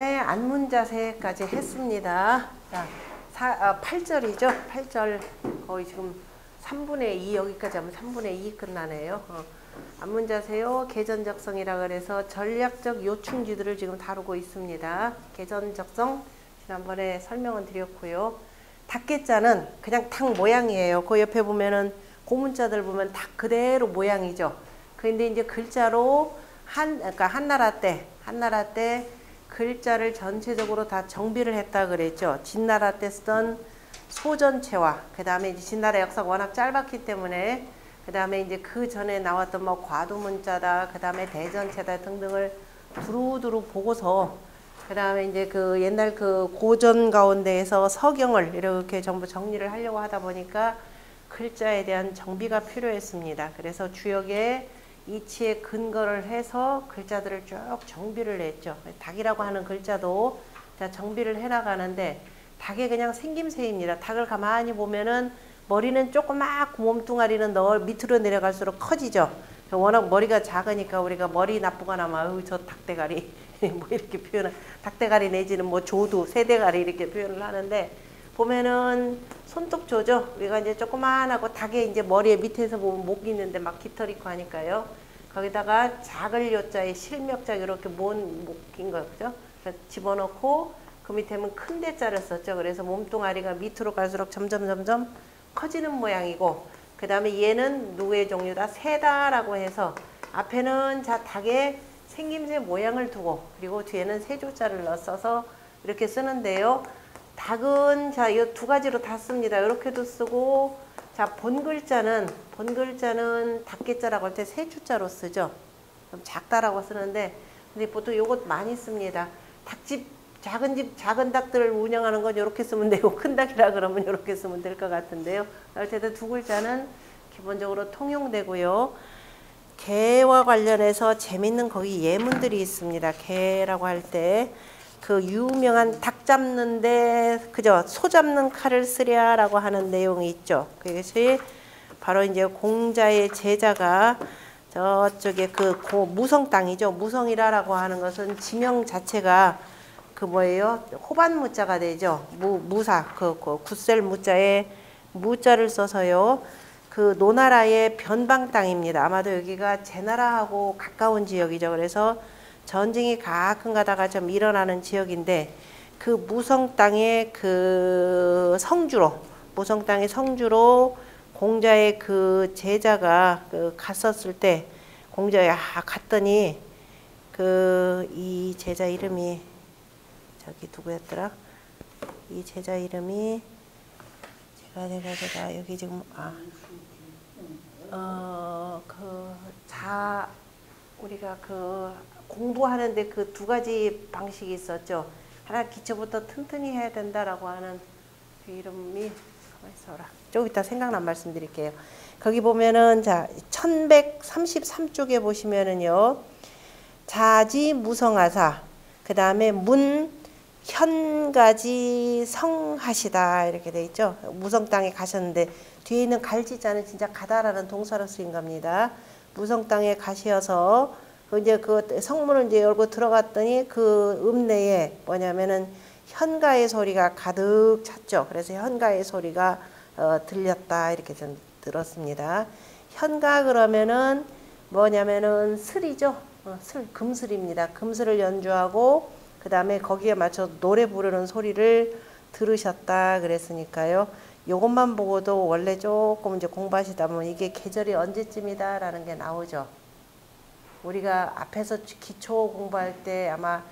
네, 안문 자세까지 했습니다. 자, 사, 아, 8절이죠. 8절 거의 지금 3분의 2 여기까지 하면 3분의 2 끝나네요. 어. 안문 자세요. 개전 적성이라 그래서 전략적 요충지들을 지금 다루고 있습니다. 개전 적성 지난번에 설명은 드렸고요. 닭개자는 그냥 닭 모양이에요. 그 옆에 보면은 고문자들 보면 닭 그대로 모양이죠. 근데 이제 글자로 한 그러니까 한나라 때 한나라 때 글자를 전체적으로 다 정비를 했다 그랬죠. 진나라 때 쓰던 소전체와 그 다음에 이제 진나라 역사가 워낙 짧았기 때문에 그 다음에 이제 그 전에 나왔던 뭐 과도문자다 그 다음에 대전체다 등등을 두루두루 보고서 그 다음에 이제 그 옛날 그 고전 가운데에서 서경을 이렇게 전부 정리를 하려고 하다 보니까 글자에 대한 정비가 필요했습니다. 그래서 주역에 이치에 근거를 해서 글자들을 쭉 정비를 했죠. 닭이라고 하는 글자도 정비를 해나가는데 닭의 그냥 생김새입니다. 닭을 가만히 보면은 머리는 조그맣고 몸뚱아리는 널 밑으로 내려갈수록 커지죠. 워낙 머리가 작으니까 우리가 머리 나쁘거나 막저 닭대가리 뭐 이렇게 표현을 닭대가리 내지는 뭐 조두 새대가리 이렇게 표현을 하는데 보면은 손톱조죠. 우리가 이제 조그만하고 닭의 이제 머리에 밑에서 보면 목 있는데 막 깃털 있고 하니까요. 거기다가 작을 요자에 실명자 이렇게 뭔 목인 거죠. 집어넣고 그 밑에는 큰 대자를 썼죠. 그래서 몸뚱아리가 밑으로 갈수록 점점 점점 커지는 모양이고 그 다음에 얘는 누구의 종류다? 새다라고 해서 앞에는 자 닭의 생김새 모양을 두고 그리고 뒤에는 세조자를 넣어서 이렇게 쓰는데요. 닭은 자, 이 두 가지로 다 씁니다. 이렇게도 쓰고 자, 본 글자는 본 글자는 닭개자라고 할 때 세 주자로 쓰죠. 좀 작다라고 쓰는데 근데 보통 요것 많이 씁니다. 닭집 작은 집 작은 닭들을 운영하는 건 이렇게 쓰면 되고 큰 닭이라 그러면 이렇게 쓰면 될 것 같은데요. 어쨌든 두 글자는 기본적으로 통용되고요. 개와 관련해서 재밌는 거기 예문들이 있습니다. 개라고 할 때 그 유명한 닭 잡는데 그저 소 잡는 칼을 쓰랴라고 하는 내용이 있죠. 그것이 바로 이제 공자의 제자가 저쪽에 그 무성 땅이죠. 무성이라라고 하는 것은 지명 자체가 그 뭐예요? 호반 무자가 되죠. 무 무사 그, 그 굳셀 무자에 무자를 써서요. 그 노나라의 변방 땅입니다. 아마도 여기가 제나라하고 가까운 지역이죠. 그래서 전쟁이 가끔 가다가 좀 일어나는 지역인데 그 무성 땅의 그 성주로 무성 땅의 성주로 공자의 그 제자가 그 갔었을 때 공자야 갔더니 그 이 제자 이름이 저기 누구였더라? 이 제자 이름이 제가 제가 제가 여기 지금 아 어 그 자 우리가 그 공부하는데 그 두 가지 방식이 있었죠. 하나 기초부터 튼튼히 해야 된다라고 하는 그 이름이 가만 있어라. 좀 이따 생각난 말씀드릴게요. 거기 보면은 자 1133쪽에 보시면은요. 자지 무성하사 그 다음에 문 현가지 성하시다 이렇게 돼 있죠. 무성 땅에 가셨는데 뒤에 있는 갈지자는 진짜 가다라는 동사로 쓰인 겁니다. 무성 땅에 가시어서 그 이제 그 성문을 이제 열고 들어갔더니 그 읍내에 뭐냐면은 현가의 소리가 가득 찼죠. 그래서 현가의 소리가 어, 들렸다 이렇게 좀 들었습니다. 현가 그러면은 뭐냐면은 슬이죠. 어, 슬 금슬입니다. 금슬을 연주하고 그 다음에 거기에 맞춰 노래 부르는 소리를 들으셨다 그랬으니까요. 요것만 보고도 원래 조금 이제 공부하시다 보면 이게 계절이 언제쯤이다라는 게 나오죠. 우리가 앞에서 기초 공부할 때 아마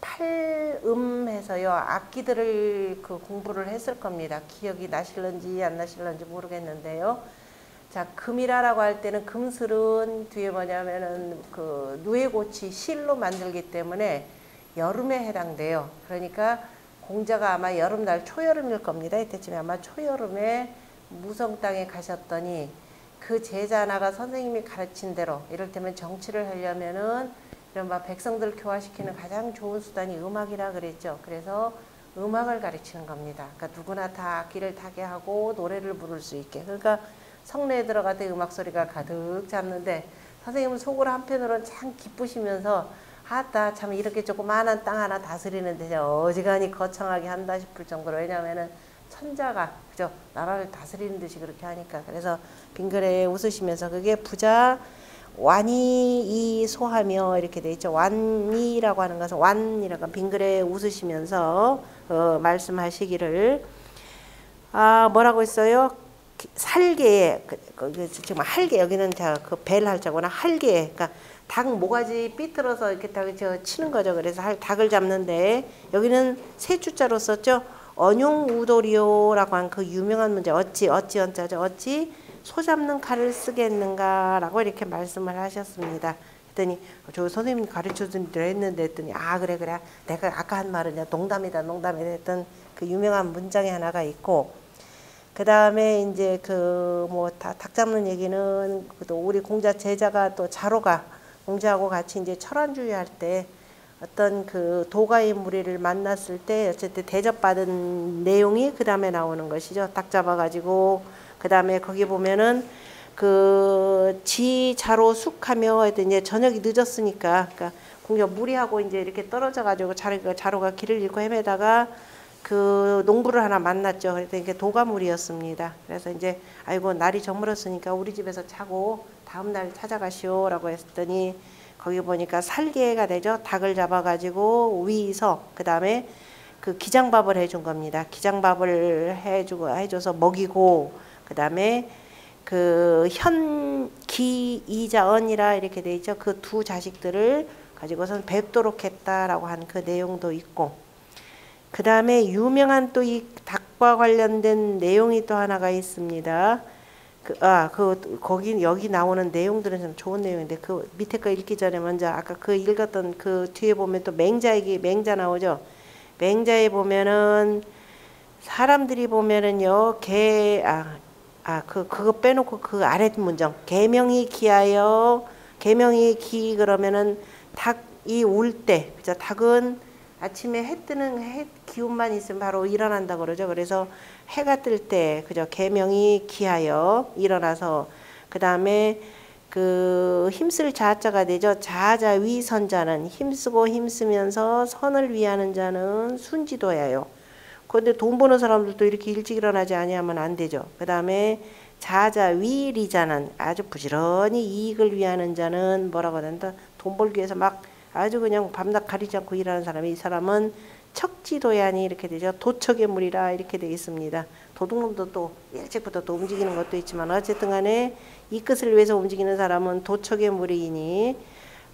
팔음해서요 악기들을 그 공부를 했을 겁니다. 기억이 나실런지 안 나실런지 모르겠는데요. 자 금이라라고 할 때는 금슬은 뒤에 뭐냐면은 그 누에고치 실로 만들기 때문에 여름에 해당돼요. 그러니까 공자가 아마 여름날 초여름일 겁니다. 이때쯤에 아마 초여름에 무성 땅에 가셨더니 그 제자 하나가 선생님이 가르친 대로 이를테면 정치를 하려면은 이른바 백성들 교화시키는 가장 좋은 수단이 음악이라 그랬죠. 그래서 음악을 가르치는 겁니다. 그러니까 누구나 다 악기를 타게 하고 노래를 부를 수 있게. 그러니까 성내에 들어갈 때 음악 소리가 가득 잡는데 선생님은 속으로 한편으로는 참 기쁘시면서 하다 참 이렇게 조그마한 땅 하나 다스리는 데 어지간히 거창하게 한다 싶을 정도로. 왜냐하면은 천자가 그죠? 나라를 다스리는 듯이 그렇게 하니까. 그래서 빙그레 웃으시면서 그게 부자 완이 이 소하며 이렇게 돼 있죠. 완이라고 하는 것은 완이라고 빙그레 웃으시면서 어, 말씀하시기를. 아 뭐라고 했어요? 살게 그, 그, 지금 할게 여기는 자 그 벨 할자구나. 할게 그러니까 닭 모가지 삐뚤어서 이렇게 닭저 치는 거죠. 그래서 할 닭을 잡는데 여기는 세 주자로 썼죠. 언용 우도리오라고 한 그 유명한 문제 어찌 어찌 언자죠. 어찌 소 잡는 칼을 쓰겠는가라고 이렇게 말씀을 하셨습니다. 했더니 저 선생님 가르쳐 준 대로 했는데 했더니 아 그래 그래 내가 아까 한 말은 농담이다 농담이다 했던 그 유명한 문장이 하나가 있고 그 다음에 이제 그 뭐 닭 잡는 얘기는 또 우리 공자 제자가 또 자로가 공자하고 같이 이제 철안주의 할 때 어떤 그 도가의 무리를 만났을 때 어쨌든 대접받은 내용이 그 다음에 나오는 것이죠. 닭 잡아가지고 그 다음에 거기 보면은 그 지자로 숙하며 이제 저녁이 늦었으니까 그러니까 공자 무리하고 이제 이렇게 떨어져 가지고 자로가 자로가 길을 잃고 헤매다가 그 농부를 하나 만났죠. 그랬더니 이게 도가물이었습니다. 그래서 이제 아이고 날이 저물었으니까 우리 집에서 자고 다음 날 찾아가시오라고 했더니 거기 보니까 살개가 되죠. 닭을 잡아가지고 위서 그 다음에 그 기장밥을 해준 겁니다. 기장밥을 해주고 해줘서 먹이고 그 다음에 그 현기이자언이라 이렇게 돼 있죠. 그 두 자식들을 가지고선 뵙도록 했다라고 한 그 내용도 있고 그 다음에 유명한 또 이 닭과 관련된 내용이 또 하나가 있습니다. 그, 아, 그, 거기, 여기 나오는 내용들은 좀 좋은 내용인데, 그 밑에 거 읽기 전에 먼저 아까 그 읽었던 그 뒤에 보면 또 맹자에게 맹자 나오죠? 맹자에 보면은 사람들이 보면은요, 개, 아, 아, 그, 그거 빼놓고 그 아래 문장. 개명이 기하여, 개명이 기, 그러면은 닭이 울 때, 그죠? 닭은 아침에 해 뜨는 해 기운만 있으면 바로 일어난다 그러죠. 그래서 해가 뜰 때 그죠. 개명이 기하여 일어나서 그 다음에 그 힘쓸 자자가 되죠. 자자 위선자는 힘쓰고 힘쓰면서 선을 위하는 자는 순지도야요. 그런데 돈 버는 사람들도 이렇게 일찍 일어나지 아니하면 안 되죠. 그 다음에 자자 위리자는 아주 부지런히 이익을 위하는 자는 뭐라고 한다. 돈 벌기 위해서 막 아주 그냥 밤낮 가리지 않고 일하는 사람이 이 사람은 척지도야니 이렇게 되죠. 도척의 물이라 이렇게 되어 있습니다. 도둑놈도 또 일찍부터 또 움직이는 것도 있지만 어쨌든 간에 이 끝을 위해서 움직이는 사람은 도척의 물이니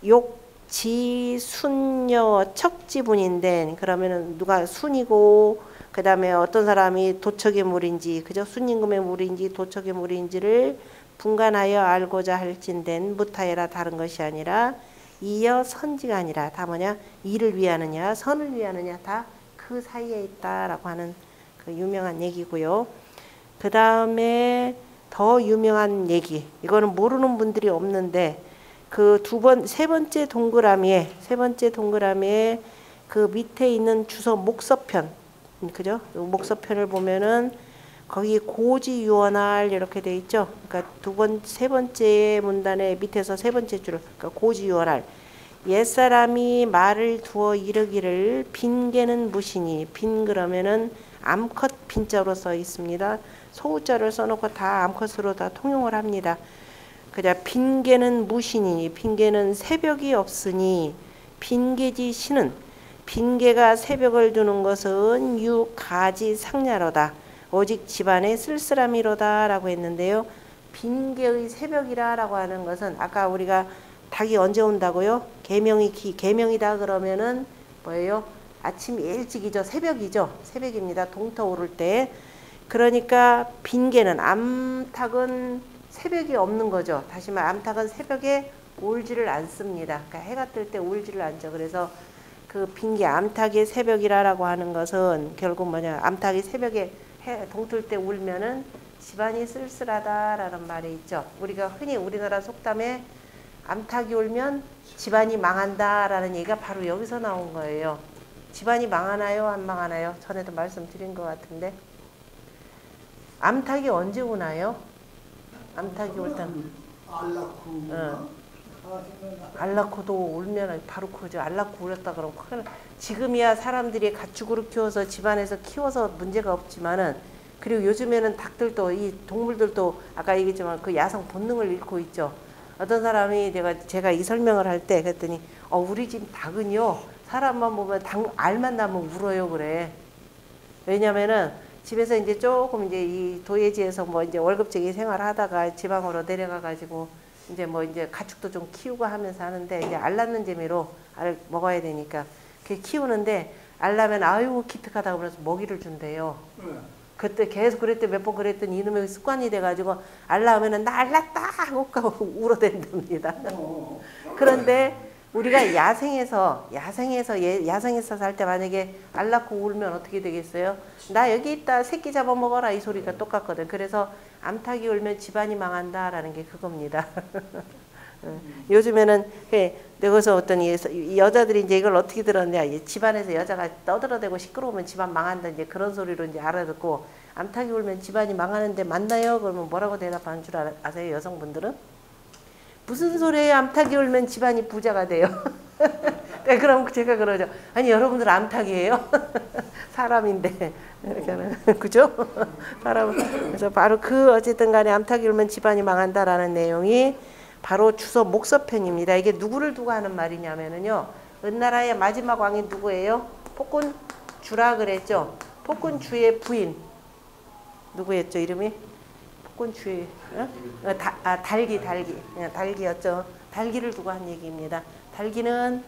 욕 지 순녀 척지분인데 그러면은 누가 순이고 그 다음에 어떤 사람이 도척의 물인지 그죠 순임금의 물인지 도척의 물인지를 분간하여 알고자 할진된 무타해라 다른 것이 아니라 이어 선지가 아니라 다 뭐냐 이를 위하느냐 선을 위하느냐 다 그 사이에 있다라고 하는 그 유명한 얘기고요. 그 다음에 더 유명한 얘기 이거는 모르는 분들이 없는데 그 두 번 세 번째 동그라미에 세 번째 동그라미에 그 밑에 있는 주소 목서편 그죠? 목서편을 보면은 거기 고지유언할 이렇게 돼 있죠. 그러니까 두 번 세 번째 문단의 밑에서 세 번째 줄 그러니까 고지유언할 옛사람이 말을 두어 이르기를 빈개는 무시니 빈 그러면은 암컷 빈자로 써 있습니다. 소우자를 써놓고 다 암컷으로 다 통용을 합니다. 그자 빈개는 무시니 빈개는 새벽이 없으니 빈개지 신은 빈개가 새벽을 두는 것은 유가지 상냐로다. 오직 집안의 쓸쓸함이로다라고 했는데요. 빈개의 새벽이라라고 하는 것은 아까 우리가 닭이 언제 온다고요? 개명이 기, 개명이다 그러면은 뭐예요? 아침 일찍이죠. 새벽이죠. 새벽입니다. 동터 오를 때. 그러니까 빈개는 암탉은 새벽이 없는 거죠. 다시 말 암탉은 새벽에 울지를 않습니다. 그러니까 해가 뜰 때 울지를 않죠. 그래서 그 빈개 암탉의 새벽이라라고 하는 것은 결국 뭐냐? 암탉이 새벽에 해 동틀 때 울면은 집안이 쓸쓸하다라는 말이 있죠. 우리가 흔히 우리나라 속담에 암탉이 울면 집안이 망한다라는 얘기가 바로 여기서 나온 거예요. 집안이 망하나요? 안 망하나요? 전에도 말씀드린 것 같은데. 암탉이 언제 오나요? 암탉이 올 때. 알라쿠 어. 알 낳고도 울면 바로 그죠. 알 낳고 울었다 그러면 큰일 나. 지금이야 사람들이 가축으로 키워서 집안에서 키워서 문제가 없지만은 그리고 요즘에는 닭들도 이 동물들도 아까 얘기했지만 그 야성 본능을 잃고 있죠. 어떤 사람이 내가 제가 이 설명을 할 때 그랬더니 어 우리 집 닭은요 사람만 보면 닭 알만 나면 울어요 그래. 왜냐면은 집에서 이제 조금 이제 이 도예지에서 뭐 이제 월급쟁이 생활하다가 지방으로 내려가 가지고 이제 뭐 이제 가축도 좀 키우고 하면서 하는데 이제 알 낳는 재미로 알 먹어야 되니까 그 키우는데 알 낳으면 아유 기특하다 그러면서 먹이를 준대요. 그때 계속 그랬더니 몇 번 그랬더니 이놈의 습관이 돼가지고 알 낳으면은 나알 낳다 하고 울어댄답니다. 그런데 우리가 야생에서 야생에서 예, 야생에서 살 때 만약에 알 낳고 울면 어떻게 되겠어요? 나 여기 있다 새끼 잡아 먹어라 이 소리가 똑같거든. 그래서 암탉이 울면 집안이 망한다라는 게 그겁니다. 어, 요즘에는 그 내가서 어떤 이 여자들이 이제 이걸 어떻게 들었냐 이 집안에서 여자가 떠들어대고 시끄러우면 집안 망한다 이제 그런 소리로 이제 알아듣고 암탉이 울면 집안이 망하는데 맞나요? 그러면 뭐라고 대답하는 줄 아- 아세요 여성분들은? 무슨 소리예요? 암탉이 울면 집안이 부자가 돼요. 네, 그럼 제가 그러죠. 아니 여러분들 암탉이에요? 사람인데 그죠? 사람 그래서 바로 그 어쨌든 간에 암탉이 울면 집안이 망한다라는 내용이 바로 주서 목서편입니다. 이게 누구를 두고 하는 말이냐면은요. 은나라의 마지막 왕이 누구예요? 폭군 주라 그랬죠. 폭군 주의 부인 누구였죠 이름이? 폭군 주의 어? 어, 다, 아, 달기 달기 예, 달기였죠. 달기를 두고 한 얘기입니다. 달기는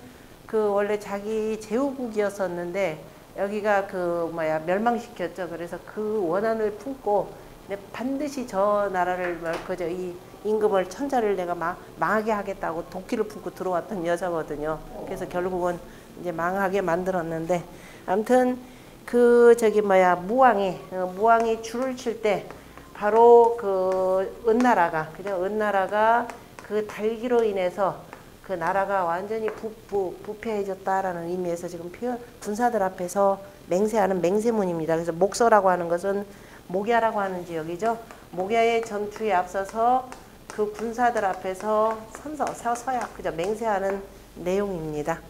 그 원래 자기 제후국이었었는데 여기가 그 뭐야 멸망시켰죠. 그래서 그 원한을 품고 내 반드시 저 나라를 뭐 그저 이 임금을 천자를 내가 망, 망하게 하겠다고 도끼를 품고 들어왔던 여자거든요. 그래서 결국은 이제 망하게 만들었는데 아무튼 그 저기 뭐야 무왕이 어, 무왕이 줄을 칠 때 바로 그 은나라가 그죠 은나라가 그 달기로 인해서 그 나라가 완전히 부, 부, 부패해졌다라는 의미에서 지금 표현 군사들 앞에서 맹세하는 맹세문입니다. 그래서 목서라고 하는 것은 목야라고 하는 지역이죠. 목야의 전투에 앞서서 그 군사들 앞에서 선서 서, 서약 그죠 맹세하는 내용입니다.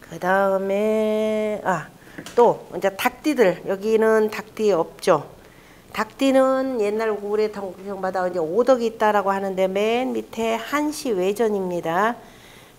그 다음에 아 또 이제 닭띠들 여기는 닭띠 없죠. 닭띠는 옛날 통경마다 이제 오덕이 있다라고 하는데 맨 밑에 한시 외전입니다.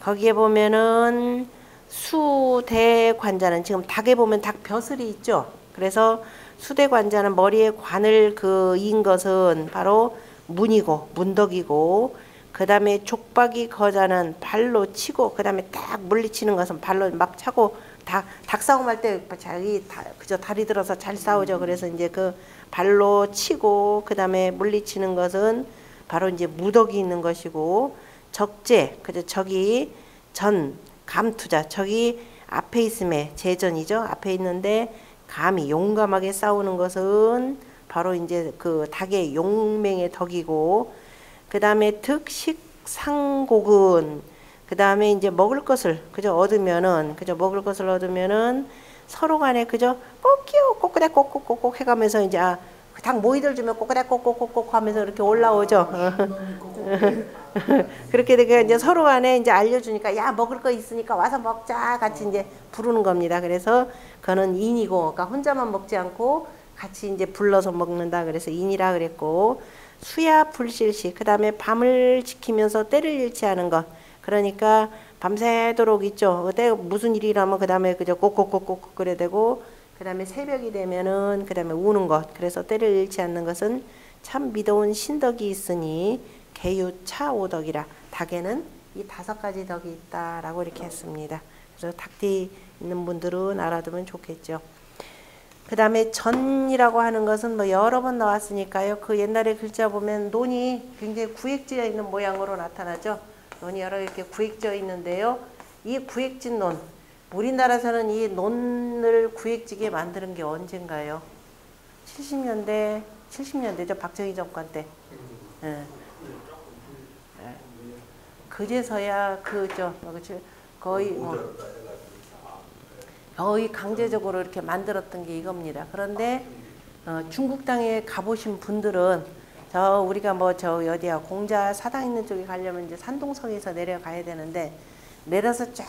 거기에 보면은 수대관자는 지금 닭에 보면 닭 벼슬이 있죠. 그래서 수대관자는 머리에 관을 그 이은 것은 바로 문이고 문덕이고 그 다음에 족박이 거자는 발로 치고 그 다음에 딱 물리치는 것은 발로 막 차고 닭, 닭 싸움할 때 자기 다, 그저 다리 들어서 잘 싸우죠. 그래서 이제 그 발로 치고 그 다음에 물리치는 것은 바로 이제 무덕이 있는 것이고 적재 그저 저기 전 감투자 저기 앞에 있음에 재전이죠. 앞에 있는데 감히 용감하게 싸우는 것은 바로 이제 그 닭의 용맹의 덕이고 그 다음에 득식 상곡은 그 다음에 이제 먹을 것을 그저 얻으면은 그저 먹을 것을 얻으면은 서로 간에 그저 꼭끼요 꼬꾸닥 꼭꼭꼭꼭 해가면서 이제 아, 닭 모이들 주면 꼬꾸닥 꼭꼭꼭꼭 하면서 이렇게 올라오죠. 그렇게 되게 이제 서로 간에 이제 알려주니까 야 먹을 거 있으니까 와서 먹자 같이 이제 부르는 겁니다. 그래서 그는 인이고 그러니까 혼자만 먹지 않고 같이 이제 불러서 먹는다. 그래서 인이라 그랬고 수야 불실시 그 다음에 밤을 지키면서 때를 잃지 않은 것 그러니까 밤새도록 있죠. 그때 무슨 일이라면 그 다음에 그저 꼭꼭꼭꼭 그래 되고 그 다음에 새벽이 되면은 그 다음에 우는 것 그래서 때를 잃지 않는 것은 참 미더운 신덕이 있으니 개유 차 오덕이라 닭에는 이 다섯 가지 덕이 있다라고 이렇게 했습니다. 그래서 닭띠 있는 분들은 알아두면 좋겠죠. 그 다음에 전이라고 하는 것은 뭐 여러 번 나왔으니까요. 그 옛날에 글자 보면 논이 굉장히 구획지어 있는 모양으로 나타나죠. 논이 여러 개 구획지어 있는데요. 이 구획진 논, 우리나라에서는 이 논을 구획지게 만드는 게 언젠가요? 70년대, 70년대죠. 박정희 정권 때. 예. 예. 그제서야 그저 뭐? 거의 뭐 거의 강제적으로 이렇게 만들었던 게 이겁니다. 그런데 어, 중국 땅에 가보신 분들은 저 우리가 뭐 저 어디야 공자 사당 있는 쪽에 가려면 이제 산동성에서 내려가야 되는데 내려서 쫙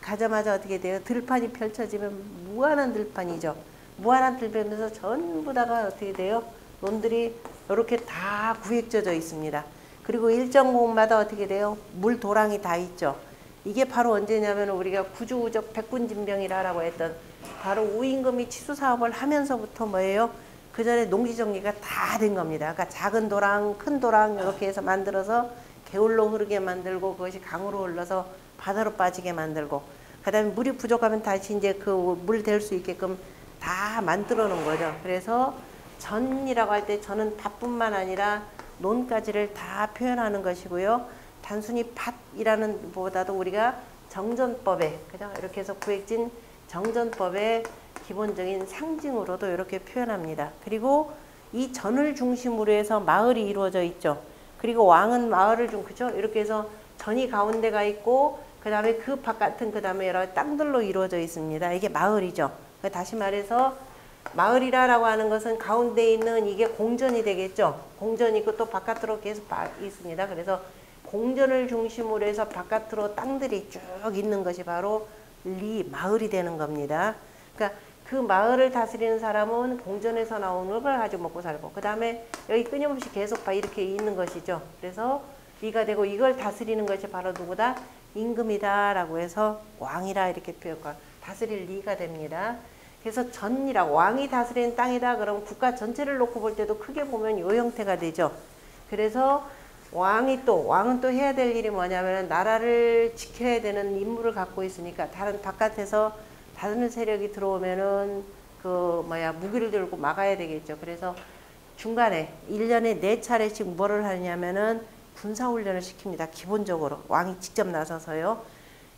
가자마자 어떻게 돼요? 들판이 펼쳐지면 무한한 들판이죠. 무한한 들판에서 전부 다가 어떻게 돼요? 논들이 이렇게 다 구획져져 있습니다. 그리고 일정 곳마다 어떻게 돼요? 물 도랑이 다 있죠. 이게 바로 언제냐면 우리가 구주우적 백군진병이라고 했던 바로 우임금이 치수 사업을 하면서부터 뭐예요? 그 전에 농지 정리가 다 된 겁니다. 그러니까 작은 도랑, 큰 도랑 이렇게 해서 만들어서 개울로 흐르게 만들고 그것이 강으로 흘러서 바다로 빠지게 만들고 그다음에 물이 부족하면 다시 이제 그물댈수 있게끔 다 만들어 놓은 거죠. 그래서 전이라고 할 때 저는 밭뿐만 아니라 논까지를 다 표현하는 것이고요. 단순히 밭이라는 보다도 우리가 정전법에 그죠? 이렇게 해서 구획진 정전법의 기본적인 상징으로도 이렇게 표현합니다. 그리고 이 전을 중심으로 해서 마을이 이루어져 있죠. 그리고 왕은 마을을 좀 그죠? 이렇게 해서 전이 가운데가 있고 그 다음에 그 바깥은 그 다음에 여러 땅들로 이루어져 있습니다. 이게 마을이죠. 다시 말해서 마을이라고 하는 것은 가운데 있는 이게 공전이 되겠죠. 공전이 있고 또 바깥으로 계속 있습니다. 그래서 공전을 중심으로 해서 바깥으로 땅들이 쭉 있는 것이 바로 리 마을이 되는 겁니다. 그러니까 그 마을을 다스리는 사람은 공전에서 나오는 걸 가지고 먹고 살고 그 다음에 여기 끊임없이 계속 봐 이렇게 있는 것이죠. 그래서 리가 되고 이걸 다스리는 것이 바로 누구다? 임금이다 라고 해서 왕이라 이렇게 표현과 다스릴 리가 됩니다. 그래서 전이라 왕이 다스리는 땅이다 그러면 국가 전체를 놓고 볼 때도 크게 보면 요 형태가 되죠. 그래서 왕이 또 왕은 또 해야 될 일이 뭐냐면 나라를 지켜야 되는 임무를 갖고 있으니까 다른 바깥에서 다른 세력이 들어오면은 그 뭐야 무기를 들고 막아야 되겠죠. 그래서 중간에 1년에 네 차례씩 뭐를 하냐면은 군사훈련을 시킵니다. 기본적으로 왕이 직접 나서서요.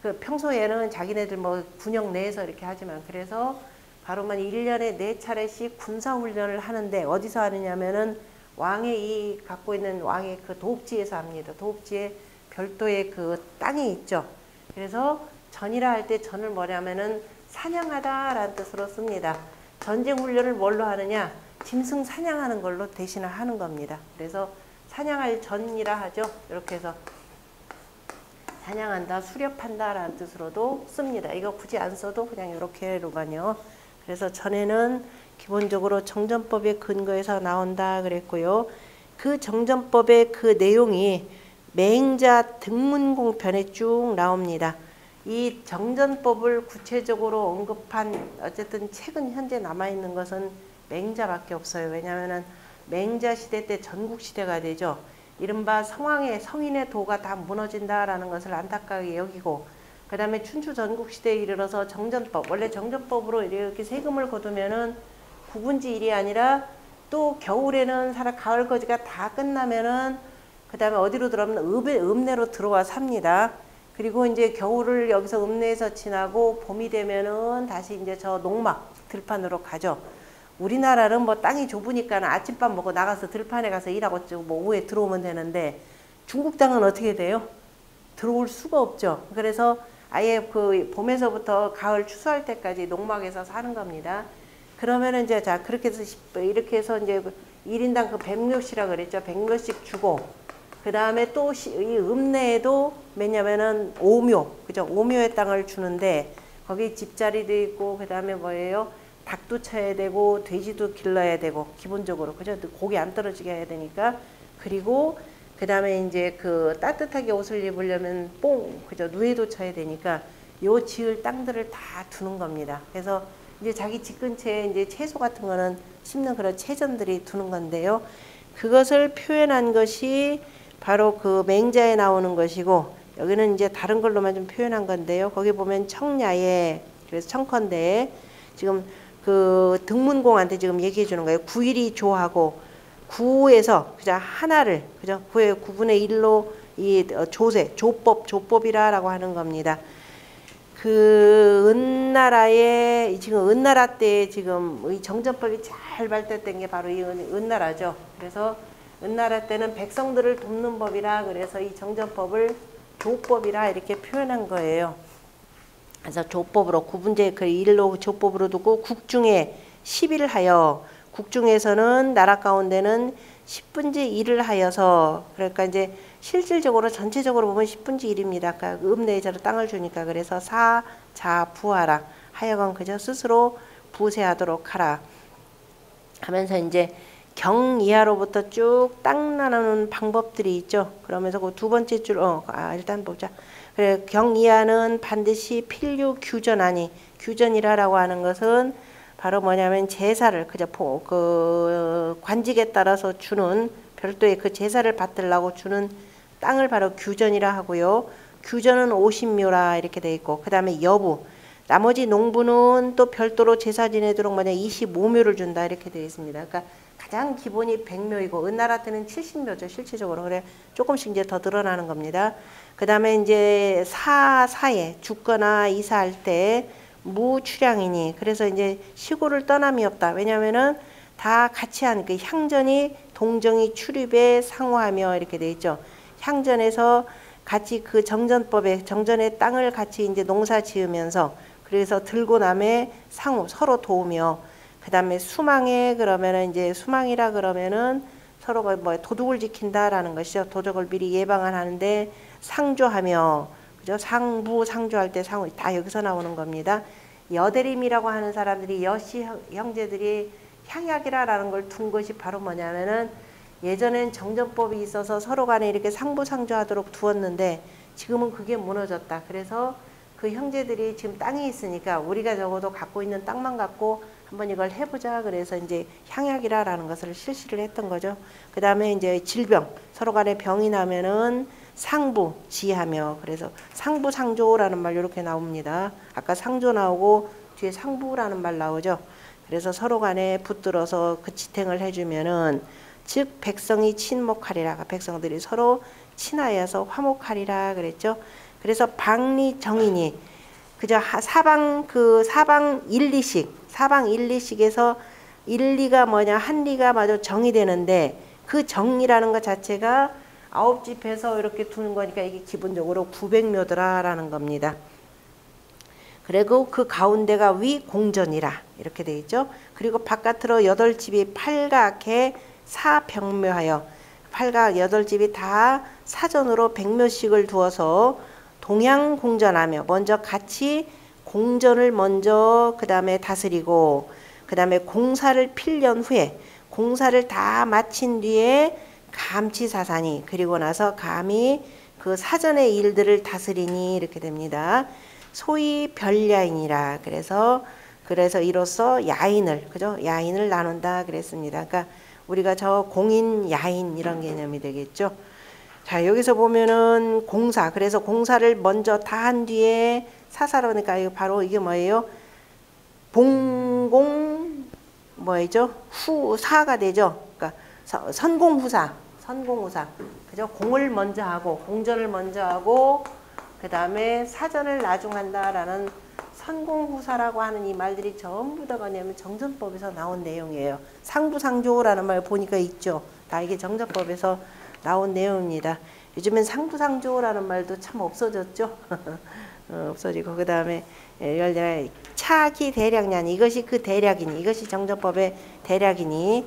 그 평소에는 자기네들 뭐 군영 내에서 이렇게 하지만 그래서 바로만 1년에 네 차례씩 군사훈련을 하는데 어디서 하느냐면은 왕의 이 갖고 있는 왕의 그 도읍지에서 합니다. 도읍지에 별도의 그 땅이 있죠. 그래서 전이라 할 때 전을 뭐냐면은 사냥하다라는 뜻으로 씁니다. 전쟁 훈련을 뭘로 하느냐? 짐승 사냥하는 걸로 대신을 하는 겁니다. 그래서 사냥할 전이라 하죠. 이렇게 해서 사냥한다, 수렵한다 라는 뜻으로도 씁니다. 이거 굳이 안 써도 그냥 이렇게로만요. 그래서 전에는 기본적으로 정전법의 근거에서 나온다 그랬고요. 그 정전법의 그 내용이 맹자 등문공편에 쭉 나옵니다. 이 정전법을 구체적으로 언급한 어쨌든 최근 현재 남아 있는 것은 맹자밖에 없어요. 왜냐하면 맹자 시대 때 전국 시대가 되죠. 이른바 성왕의 성인의 도가 다 무너진다라는 것을 안타깝게 여기고 그 다음에 춘추 전국 시대에 이르러서 정전법 원래 정전법으로 이렇게 세금을 거두면은 구분지 일이 아니라 또 겨울에는 사람 가을 거지가 다 끝나면은 그 다음에 어디로 들어오면 읍에 읍내로 들어와 삽니다. 그리고 이제 겨울을 여기서 읍내에서 지나고 봄이 되면은 다시 이제 저 농막 들판으로 가죠. 우리나라는 뭐 땅이 좁으니까 아침밥 먹고 나가서 들판에 가서 일하고 뭐 오후에 들어오면 되는데 중국 땅은 어떻게 돼요? 들어올 수가 없죠. 그래서 아예 그 봄에서부터 가을 추수할 때까지 농막에서 사는 겁니다. 그러면은 이제 자 그렇게 해서 이렇게 해서 이제 1인당 그 100몇이라 그랬죠. 100몇씩 주고 그 다음에 또 이 읍내에도 뭐냐면은 오묘 그죠? 오묘의 땅을 주는데 거기 집자리도 있고 그 다음에 뭐예요? 닭도 쳐야 되고 돼지도 길러야 되고 기본적으로 그죠? 고기 안 떨어지게 해야 되니까 그리고 그 다음에 이제 그 따뜻하게 옷을 입으려면 뽕 그죠? 누에도 쳐야 되니까 요 지을 땅들을 다 두는 겁니다. 그래서 이제 자기 집 근처에 이제 채소 같은 거는 심는 그런 채전들이 두는 건데요. 그것을 표현한 것이 바로 그 맹자에 나오는 것이고 여기는 이제 다른 걸로만 좀 표현한 건데요. 거기 보면 청야에 그래서 청컨대 지금 그 등문공한테 지금 얘기해 주는 거예요. 구일이 조하고 구에서 그냥 하나를 그죠? 구의 구분의 일로 이 어, 조세 조법 조법이라라고 하는 겁니다. 그 은나라의 지금 은나라 때 지금 이 정전법이 잘 발달된 게 바로 이 은나라죠. 그래서 은나라 때는 백성들을 돕는 법이라 그래서 이 정전법을 조법이라 이렇게 표현한 거예요. 그래서 조법으로 구분제 그 일로 조법으로 두고 국중에 시비를 하여 국중에서는 나라 가운데는 10분지 1을 하여서 그러니까 이제 실질적으로 전체적으로 보면 10분지 1입니다. 그러니까 읍내자로 땅을 주니까 그래서 사 자 부하라 하여간 그저 스스로 부세하도록 하라 하면서 이제 경 이하로부터 쭉 땅 나누는 방법들이 있죠. 그러면서 그 두 번째 줄, 어, 아, 일단 보자. 그래, 경 이하는 반드시 필류 규전하니, 규전이라라고 하는 것은 바로 뭐냐면 제사를 그저 포, 그 관직에 따라서 주는 별도의 그 제사를 받들라고 주는 땅을 바로 규전이라 하고요. 규전은 50묘라 이렇게 돼 있고 그 다음에 여부 나머지 농부는 또 별도로 제사 지내도록 만약 25묘를 준다 이렇게 되어 있습니다. 그러니까 가장 기본이 100묘이고 은나라 때는 70묘죠 실질적으로 그래 조금씩 이제 더 늘어나는 겁니다. 그 다음에 이제 사 사에 죽거나 이사할 때 무출양이니 그래서 이제 시골을 떠남이 없다. 왜냐하면은 다 같이 한 그 향전이 동정이 출입에 상호하며 이렇게 돼 있죠. 향전에서 같이 그 정전법에 정전의 땅을 같이 이제 농사 지으면서 그래서 들고 남의 상호 서로 도우며 그다음에 수망에 그러면은 이제 수망이라 그러면은 서로가 뭐 도둑을 지킨다라는 것이죠. 도적을 미리 예방을 하는데 상조하며 그죠? 상부 상조할 때 상호 다 여기서 나오는 겁니다. 여대림이라고 하는 사람들이 여씨 형제들이 향약이라라는 걸 둔 것이 바로 뭐냐면은 예전엔 정전법이 있어서 서로 간에 이렇게 상부상조하도록 두었는데 지금은 그게 무너졌다. 그래서 그 형제들이 지금 땅이 있으니까 우리가 적어도 갖고 있는 땅만 갖고 한번 이걸 해보자. 그래서 이제 향약이라라는 것을 실시를 했던 거죠. 그 다음에 이제 질병 서로 간에 병이 나면은 상부 지하며 그래서 상부 상조라는 말 이렇게 나옵니다. 아까 상조 나오고 뒤에 상부라는 말 나오죠. 그래서 서로 간에 붙들어서 그 지탱을 해주면은 즉 백성이 친목하리라 백성들이 서로 친하여서 화목하리라 그랬죠. 그래서 방리 정인이 그저 사방 그 사방 1, 2식 사방 1, 2식에서 1, 2가 뭐냐 한 리가 마저 정이 되는데 그 정이라는 것 자체가 아홉 집에서 이렇게 두는 거니까 이게 기본적으로 900묘더라라는 겁니다. 그리고 그 가운데가 위 공전이라 이렇게 돼 있죠. 그리고 바깥으로 여덟 집이 팔각해 사병묘하여 팔각 여덟 집이 다 사전으로 백묘씩을 두어서 동양 공전하며 먼저 같이 공전을 먼저 그 다음에 다스리고 그 다음에 공사를 필년 후에 공사를 다 마친 뒤에 감치사사니 그리고 나서 감히 그 사전의 일들을 다스리니 이렇게 됩니다. 소위 별야인이라 그래서 그래서 이로써 야인을 그죠 야인을 나눈다 그랬습니다. 그러니까 우리가 저 공인 야인 이런 개념이 되겠죠. 자 여기서 보면은 공사 그래서 공사를 먼저 다 한 뒤에 사사로니까 바로 이게 뭐예요? 봉공 뭐죠? 후사가 되죠. 그러니까 선공후사 선공후사 그죠? 공을 먼저 하고 공전을 먼저 하고 그 다음에 사전을 나중 한다라는 선공후사라고 하는 이 말들이 전부 다 뭐냐면 정전법에서 나온 내용이에요. 상부상조라는 말 보니까 있죠. 다 이게 정전법에서 나온 내용입니다. 요즘엔 상부상조라는 말도 참 없어졌죠. 어, 없어지고 그 다음에 예를 들어 차기 대략년 이것이 그 대략이니 이것이 정전법의 대략이니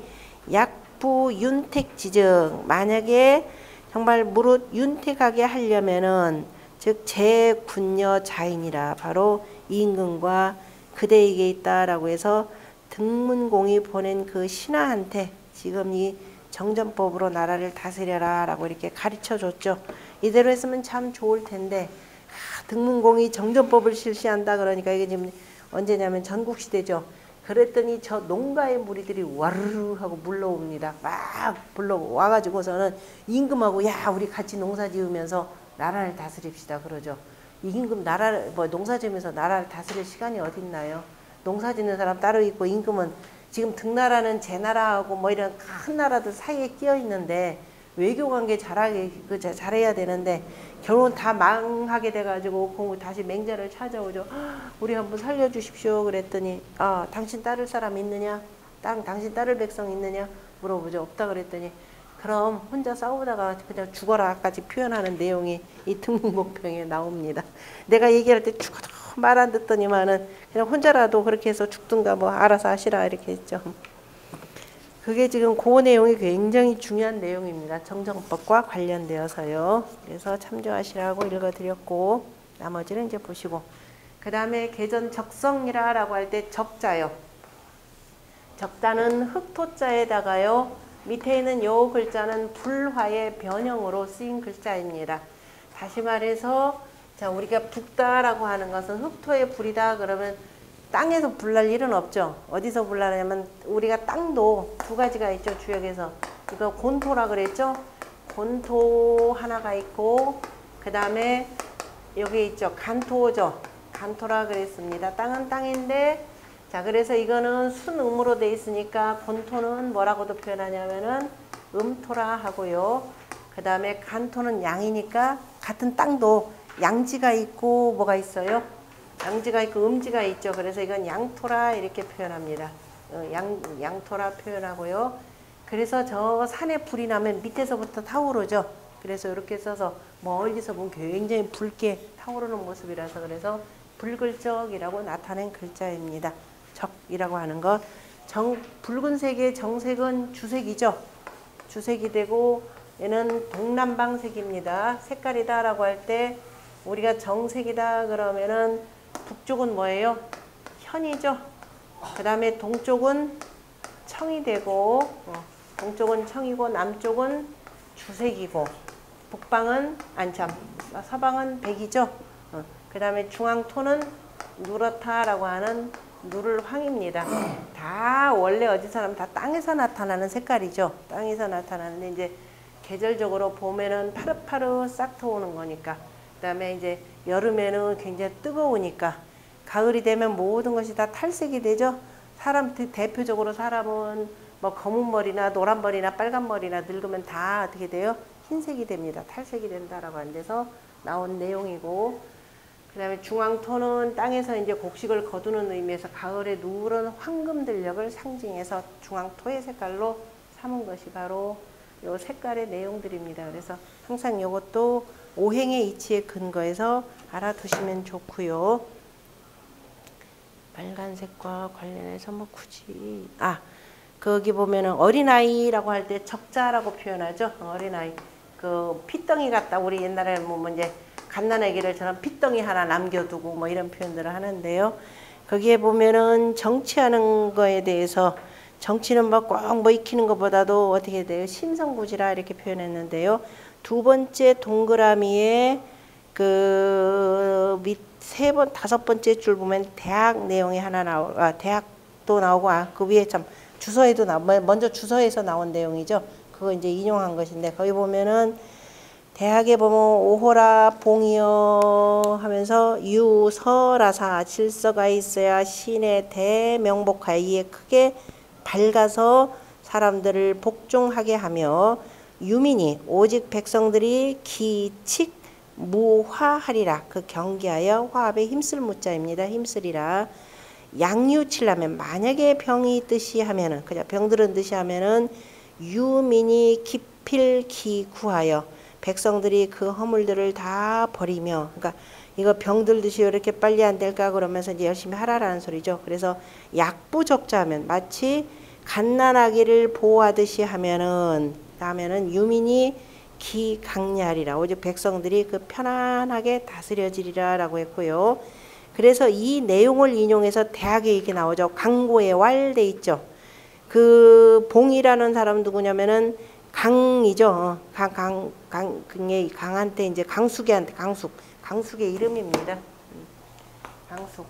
약부 윤택 지정 만약에 정말 무릇 윤택하게 하려면은 즉 제군녀 자인이라 바로 임금과 그대에게 있다라고 해서 등문공이 보낸 그 신하한테 지금 이 정전법으로 나라를 다스려라 라고 이렇게 가르쳐 줬죠. 이대로 했으면 참 좋을 텐데 아, 등문공이 정전법을 실시한다 그러니까 이게 지금 언제냐면 전국 시대죠. 그랬더니 저 농가의 무리들이 와르르 하고 물러옵니다. 막 불러 와가지고서는 임금하고 야 우리 같이 농사 지으면서 나라를 다스립시다 그러죠. 임금 나라를 뭐 농사 지으면서 나라를 다스릴 시간이 어디 있나요? 농사 짓는 사람 따로 있고 임금은 지금 등나라는 제 나라하고 뭐 이런 큰 나라들 사이에 끼어 있는데 외교 관계 잘하게 그 잘해야 되는데 결혼 다 망하게 돼가지고 공부 다시 맹자를 찾아오죠. 우리 한번 살려주십시오. 그랬더니 아 당신 따를 사람 있느냐? 땅 당신 따를 백성 있느냐? 물어보죠. 없다 그랬더니 그럼 혼자 싸우다가 그냥 죽어라까지 표현하는 내용이 이 등문공평에 나옵니다. 내가 얘기할 때 죽어도 말 안 듣더니만은 그냥 혼자라도 그렇게 해서 죽든가 뭐 알아서 하시라 이렇게 했죠. 그게 지금 그 내용이 굉장히 중요한 내용입니다. 정정법과 관련되어서요. 그래서 참조하시라고 읽어드렸고 나머지는 이제 보시고 그 다음에 개전 적성이라라고 할 때 적자요. 적자는 흑토자에다가요. 밑에 있는 요 글자는 불화의 변형으로 쓰인 글자입니다. 다시 말해서 자 우리가 붓다라고 하는 것은 흑토의 불이다 그러면 땅에서 불날 일은 없죠. 어디서 불나냐면 우리가 땅도 두 가지가 있죠. 주역에서 이거 곤토라 그랬죠. 곤토 하나가 있고 그 다음에 여기 있죠. 간토죠. 간토라 그랬습니다. 땅은 땅인데 자 그래서 이거는 순음으로 돼 있으니까 곤토는 뭐라고도 표현하냐면은 음토라 하고요. 그 다음에 간토는 양이니까 같은 땅도 양지가 있고 뭐가 있어요? 양지가 있고 음지가 있죠. 그래서 이건 양토라 이렇게 표현합니다. 어, 양, 양토라 표현하고요. 그래서 저 산에 불이 나면 밑에서부터 타오르죠. 그래서 이렇게 써서 멀리서 보면 굉장히 붉게 타오르는 모습이라서 그래서 붉을적이라고 나타낸 글자입니다. 적이라고 하는 것. 정, 붉은색의 정색은 주색이죠. 주색이 되고 얘는 동남방색입니다. 색깔이다 라고 할 때 우리가 정색이다 그러면은 북쪽은 뭐예요? 현이죠. 그 다음에 동쪽은 청이 되고 어, 동쪽은 청이고 남쪽은 주색이고 북방은 안참 서방은 백이죠. 어, 그 다음에 중앙토는 누렇다라고 하는 누를 황입니다. 다 원래 어디서 나면 다 땅에서 나타나는 색깔이죠. 땅에서 나타나는데 이제 계절적으로 봄에는 파릇파릇 싹 터오는 거니까 그 다음에 이제 여름에는 굉장히 뜨거우니까 가을이 되면 모든 것이 다 탈색이 되죠. 사람 대표적으로 사람은 뭐 검은 머리나 노란 머리나 빨간 머리나 늙으면 다 어떻게 돼요? 흰색이 됩니다. 탈색이 된다라고 안 돼서 나온 내용이고 그 다음에 중앙토는 땅에서 이제 곡식을 거두는 의미에서 가을의 누런 황금 들력을 상징해서 중앙토의 색깔로 삼은 것이 바로 요 색깔의 내용들입니다. 그래서 항상 이것도 오행의 이치에 근거해서 알아두시면 좋고요. 빨간색과 관련해서 뭐 굳이 아 거기 보면은 어린아이라고 할 때 적자라고 표현하죠. 어린아이 그 피덩이 같다. 우리 옛날에 뭐 이제 갓난아기를 저런 핏덩이 하나 남겨두고 뭐 이런 표현들을 하는데요. 거기에 보면은 정치하는 거에 대해서 정치는 뭐꼭뭐 익히는 것보다도 어떻게 돼요? 심성구지라 이렇게 표현했는데요. 두 번째 동그라미에 그 밑 세 번 다섯 번째 줄 보면 대학 내용이 하나 나오 아 대학도 나오고 아 그 위에 참 주소에도 나 먼저 주소에서 나온 내용이죠. 그거 이제 인용한 것인데 거기 보면은 대학에 보면 오호라 봉이여 하면서 유서라사 질서가 있어야 신의 대명복하여 이에 크게 밝아서 사람들을 복종하게 하며 유민이 오직 백성들이 기칙 무화하리라 그 경계하여 화합에 힘쓸 무자입니다. 힘쓰리라 양유칠라면 만약에 병이 있듯이 하면은 그냥 병들은 듯이 하면은 유민이 기필 기 구하여 백성들이 그 허물들을 다 버리며 그러니까 이거 병들 듯이 이렇게 빨리 안 될까 그러면서 이제 열심히 하라라는 소리죠. 그래서 약부적자하면 마치 갓난아기를 보호하듯이 하면은 하면은 유민이 기강렬이라 오직 백성들이 그 편안하게 다스려지리라라고 했고요. 그래서 이 내용을 인용해서 대학에 이게 나오죠. 강고에 왈돼 있죠. 그 봉이라는 사람 누구냐면은 강이죠. 어, 강, 강, 강, 강의 강한테 이제 강숙이한테 강숙. 강숙의 이름입니다. 음, 강숙.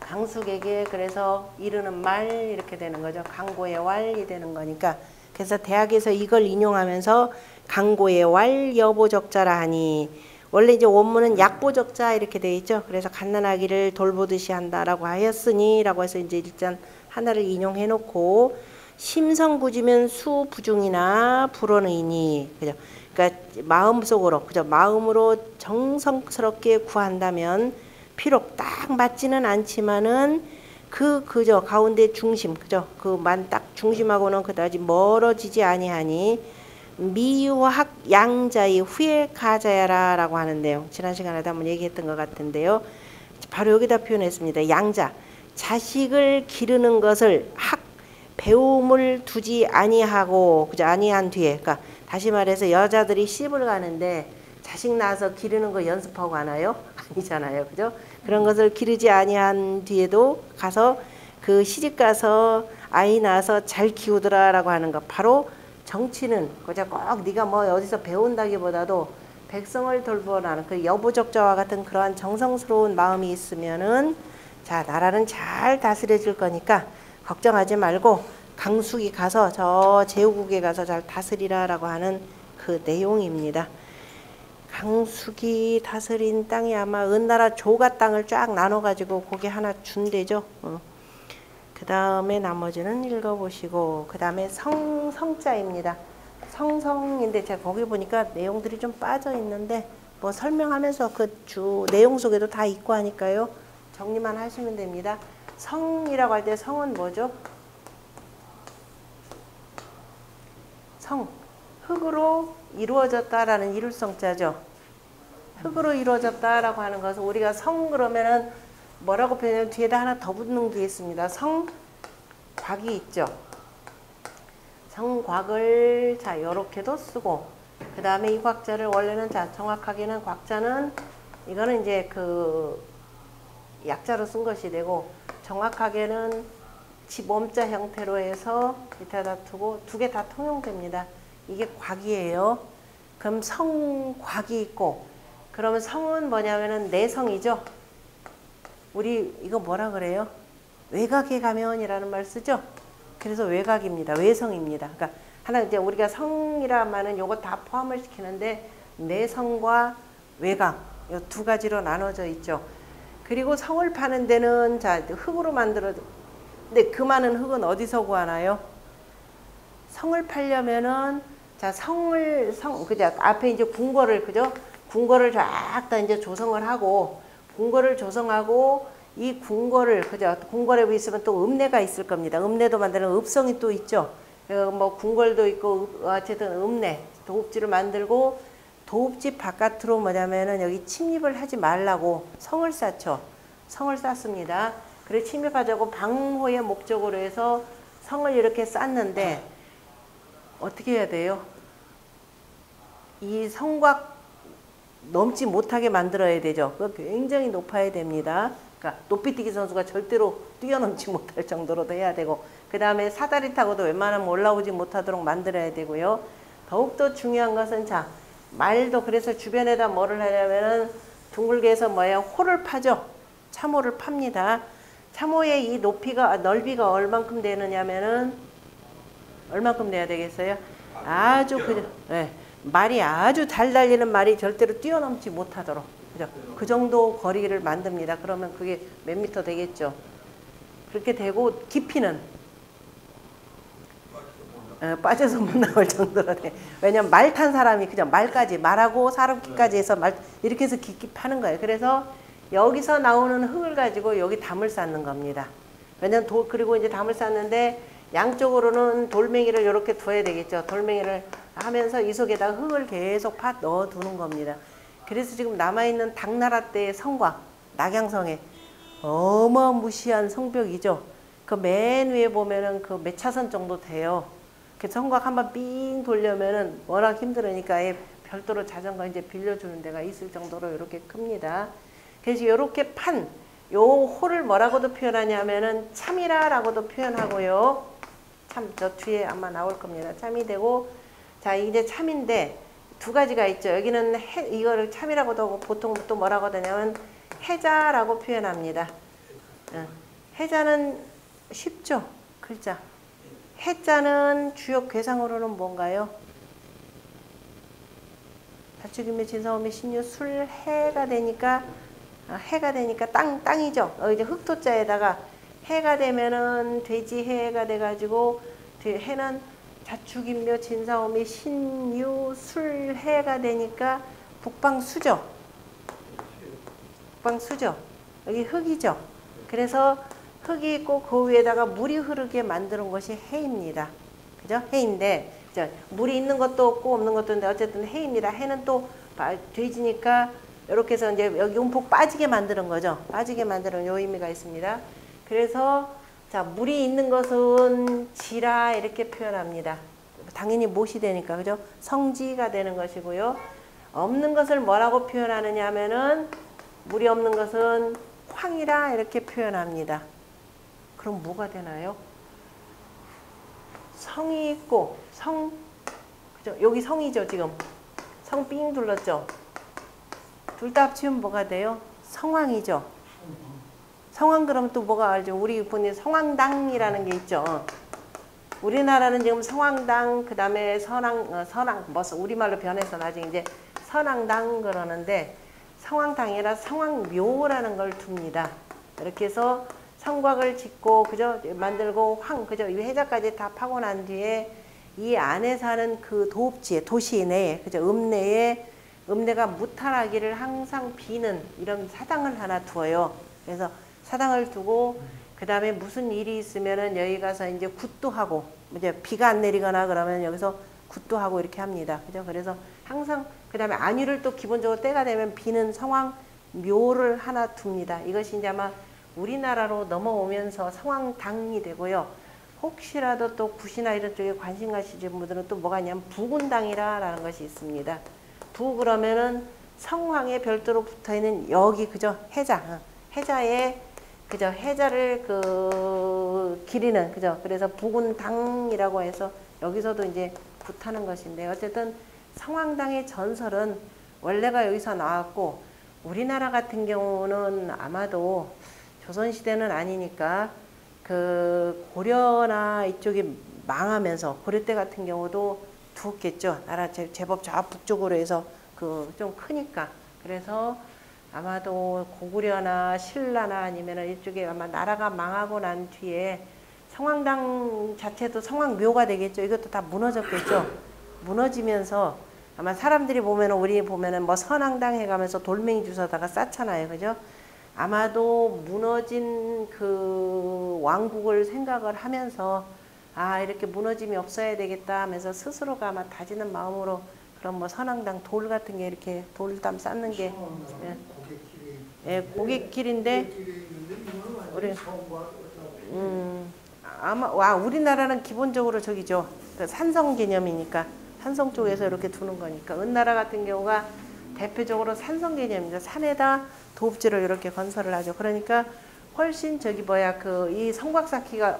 강숙에게 그래서 이르는 말 이렇게 되는 거죠. 강고의 왈이 되는 거니까. 그래서 대학에서 이걸 인용하면서 강고의 왈 여보적자라 하니 원래 이제 원문은 약보적자 이렇게 돼 있죠. 그래서 갓난아기를 돌보듯이 한다라고 하였으니라고 해서 이제 일단 하나를 인용해 놓고 심성구지면 수부중이나 불원의니 그죠? 그러니까 마음속으로 그죠? 마음으로 정성스럽게 구한다면 비록 딱 맞지는 않지만은 그 그저 가운데 중심 그죠? 그만 딱 중심하고는 그다지 멀어지지 아니하니 미유학 양자의 후에 가자야라라고 하는데요. 지난 시간에도 한번 얘기했던 것 같은데요. 바로 여기다 표현했습니다. 양자 자식을 기르는 것을 학 배움을 두지 아니하고 그죠 아니한 뒤에 그러니까 다시 말해서 여자들이 시집을 가는데 자식 낳아서 기르는 거 연습하고 가나요? 아니잖아요. 그죠? 그런 것을 기르지 아니한 뒤에도 가서 그 시집 가서 아이 낳아서 잘 키우더라라고 하는 것 바로 정치는 그저 꼭 네가 뭐 어디서 배운다기보다도 백성을 돌보라는 그 여부족자와 같은 그러한 정성스러운 마음이 있으면은 자 나라는 잘 다스려질 거니까 걱정하지 말고 강숙이 가서 저 제후국에 가서 잘 다스리라라고 하는 그 내용입니다. 강숙이 다스린 땅이 아마 은나라 조가 땅을 쫙 나눠가지고 거기 하나 준대죠. 어. 그 다음에 나머지는 읽어보시고 그 다음에 성 성자입니다. 성성인데 제가 거기 보니까 내용들이 좀 빠져 있는데 뭐 설명하면서 그 주 내용 속에도 다 있고 하니까요. 정리만 하시면 됩니다. 성이라고 할 때 성은 뭐죠? 성 흙으로 이루어졌다라는 이룰성자죠. 흙으로 이루어졌다라고 하는 것은 우리가 성 그러면은 뭐라고 표현하면 뒤에다 하나 더 붙는 게 있습니다. 성곽이 있죠. 성곽을 자 요렇게도 쓰고 그 다음에 이 곽자를 원래는 자 정확하게는 곽자는 이거는 이제 그 약자로 쓴 것이 되고 정확하게는 지 몸자 형태로 해서 밑에다 두고 두 개 다 통용됩니다. 이게 곽이에요. 그럼 성곽이 있고 그러면 성은 뭐냐면은 내성이죠. 우리 이거 뭐라 그래요? 외곽에 가면이라는 말 쓰죠. 그래서 외곽입니다. 외성입니다. 그러니까 하나 이제 우리가 성이라 말은 요거 다 포함을 시키는데 내성과 외곽 요두 가지로 나눠져 있죠. 그리고 성을 파는 데는 자 흙으로 만들어 근데 그 많은 흙은 어디서 구하나요? 성을 팔려면은 자 성을 성 그죠 앞에 이제 궁궐을 그죠 궁궐을 쫙 다 이제 조성을 하고 궁궐을 조성하고 이 궁궐을 그죠 궁궐에 있으면 또 읍내가 있을 겁니다. 읍내도 만드는 읍성이 또 있죠. 어, 뭐 궁궐도 있고 어쨌든 읍내 도읍지를 만들고 도읍지 바깥으로 뭐냐면은 여기 침입을 하지 말라고 성을 쌓죠. 성을 쌓습니다. 그래 침입하자고 방호의 목적으로 해서 성을 이렇게 쌓는데 어떻게 해야 돼요? 이 성곽 넘지 못하게 만들어야 되죠. 그 굉장히 높아야 됩니다. 그러니까 높이뛰기 선수가 절대로 뛰어넘지 못할 정도로 해야 되고 그 다음에 사다리 타고도 웬만하면 올라오지 못하도록 만들어야 되고요. 더욱더 중요한 것은 자 말도 그래서 주변에다 뭐를 하냐면은 둥글게 해서 뭐야 호를 파죠. 참호를 팝니다. 참호의 이 높이가 넓이가 얼만큼 되느냐면은 얼만큼 돼야 되겠어요? 아주 그 네, 말이 아주 잘 달리는 말이 절대로 뛰어넘지 못하도록 그죠? 그 정도 거리를 만듭니다. 그러면 그게 몇 미터 되겠죠? 그렇게 되고 깊이는 어, 빠져서 못 나올 정도로 돼. 왜냐면 말 탄 사람이 그냥 말까지 말하고 사람 키까지 해서 말 이렇게 해서 깊이 파는 거예요. 그래서 여기서 나오는 흙을 가지고 여기 담을 쌓는 겁니다. 왜냐면 돌 그리고 이제 담을 쌓는데 양쪽으로는 돌멩이를 이렇게 둬야 되겠죠. 돌멩이를 하면서 이 속에다 흙을 계속 파 넣어 두는 겁니다. 그래서 지금 남아있는 당나라 때의 성곽, 낙양성에 어마무시한 성벽이죠. 그 맨 위에 보면은 그 몇 차선 정도 돼요. 그 성곽 한번 삥 돌려면은 워낙 힘들으니까 별도로 자전거 이제 빌려주는 데가 있을 정도로 이렇게 큽니다. 그래서 이렇게 판, 요 홀을 뭐라고도 표현하냐면은 참이라라고도 표현하고요. 참, 저 뒤에 아마 나올 겁니다. 참이 되고, 자, 이제 참인데 두 가지가 있죠. 여기는 해, 이거를 참이라고도 하고 보통 또 뭐라고 하냐면 해자라고 표현합니다. 어, 해자는 쉽죠. 글자. 해자는 주요 괴상으로는 뭔가요? 다축임의 진사오의 신유 술해가 되니까 아, 해가 되니까 땅 땅이죠. 어, 이제 흑토자에다가 해가 되면은 돼지 해가 돼가지고 해는 자축인묘 진사오미 신유 술해가 되니까 북방수죠. 북방수죠. 여기 흙이죠. 그래서 흙이 있고 그 위에다가 물이 흐르게 만드는 것이 해입니다. 그죠? 해인데 물이 있는 것도 없고 없는 것도 있는데 어쨌든 해입니다. 해는 또 돼지니까 이렇게 해서 이제 여기 움푹 빠지게 만드는 거죠. 빠지게 만드는 요 의미가 있습니다. 그래서 자, 물이 있는 것은 지라 이렇게 표현합니다. 당연히 못이 되니까 그죠? 성지가 되는 것이고요. 없는 것을 뭐라고 표현하느냐 하면은 물이 없는 것은 황이라 이렇게 표현합니다. 그럼 뭐가 되나요? 성이 있고 성 그죠? 여기 성이죠 지금 성 삥 둘렀죠. 둘 다 합치면 뭐가 돼요? 성황이죠. 성황 그러면 또 뭐가 알죠? 우리 본인 성황당이라는 게 있죠. 우리나라는 지금 성황당 그다음에 선왕 어, 선왕 뭐 우리말로 변해서 나중에 이제 선왕당 그러는데 성황당이라 성황묘라는 걸 둡니다. 이렇게 해서 성곽을 짓고 그죠 만들고 황 그죠 이 해자까지 다 파고 난 뒤에 이 안에 사는 그 도읍지에 도시 내에 그죠 읍내에 읍내가 무탈하기를 항상 비는 이런 사당을 하나 두어요. 그래서 사당을 두고 그 다음에 무슨 일이 있으면은 여기 가서 이제 굿도 하고 이제 비가 안 내리거나 그러면 여기서 굿도 하고 이렇게 합니다. 그죠? 그래서 항상 그 다음에 안위를 또 기본적으로 때가 되면 비는 성황 묘를 하나 둡니다. 이것이 이제 아마 우리나라로 넘어오면서 성황당이 되고요. 혹시라도 또 굿이나 이런 쪽에 관심 가시는 분들은 또 뭐가 있냐면 부군당이라는 것이 있습니다. 부 그러면은 성황에 별도로 붙어 있는 여기 그죠? 해자. 어, 해자에 그죠? 해자를 그 기리는 그죠? 그래서 부군당이라고 해서 여기서도 이제 굿하는 것인데 어쨌든 성황당의 전설은 원래가 여기서 나왔고 우리나라 같은 경우는 아마도 조선시대는 아니니까 그 고려나 이쪽이 망하면서 고려 때 같은 경우도 두었겠죠. 나라 제, 제법 저 북쪽으로 해서 그 좀 크니까 그래서 아마도 고구려나 신라나 아니면 이쪽에 아마 나라가 망하고 난 뒤에 성황당 자체도 성황묘가 되겠죠. 이것도 다 무너졌겠죠. 무너지면서 아마 사람들이 보면은 우리 보면은 뭐 선왕당 해가면서 돌멩이 주워다가 쌓잖아요. 그죠? 아마도 무너진 그 왕국을 생각을 하면서 아 이렇게 무너짐이 없어야 되겠다 하면서 스스로가 아마 다지는 마음으로 그런 뭐 선왕당 돌 같은 게 이렇게 돌담 쌓는 게 예, 예 고객길인데 우리 음 아마 와 우리나라는 기본적으로 저기죠. 그 산성 개념이니까 산성 쪽에서 이렇게 두는 거니까. 은나라 같은 경우가 대표적으로 산성 개념입니다. 산에다 도읍지를 이렇게 건설을 하죠. 그러니까 훨씬 저기 뭐야 그 이 성곽 쌓기가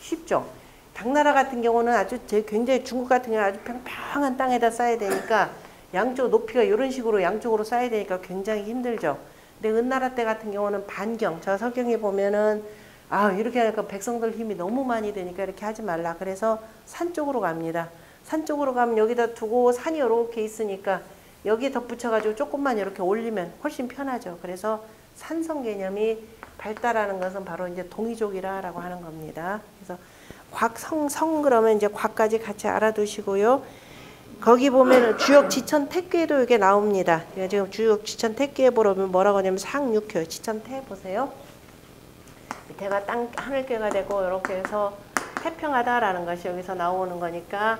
쉽죠. 당나라 같은 경우는 아주 굉장히 중국 같은 경우는 아주 평평한 땅에다 쌓아야 되니까 양쪽 높이가 이런 식으로 양쪽으로 쌓아야 되니까 굉장히 힘들죠. 근데 은나라 때 같은 경우는 반경 저 석경에 보면은 아 이렇게 하니까 백성들 힘이 너무 많이 되니까 이렇게 하지 말라. 그래서 산 쪽으로 갑니다. 산 쪽으로 가면 여기다 두고 산이 이렇게 있으니까 여기 덧붙여가지고 조금만 이렇게 올리면 훨씬 편하죠. 그래서 산성 개념이 발달하는 것은 바로 이제 동이족이라고 하는 겁니다. 그래서 곽성 성 그러면 이제 곽까지 같이 알아두시고요. 거기 보면은 주역 지천 택괴도 이게 나옵니다. 지금 주역 지천 택괴 보면 뭐라고 하냐면 상육효 지천 태 보세요. 밑에가 땅 하늘괴가 되고 이렇게 해서 태평하다라는 것이 여기서 나오는 거니까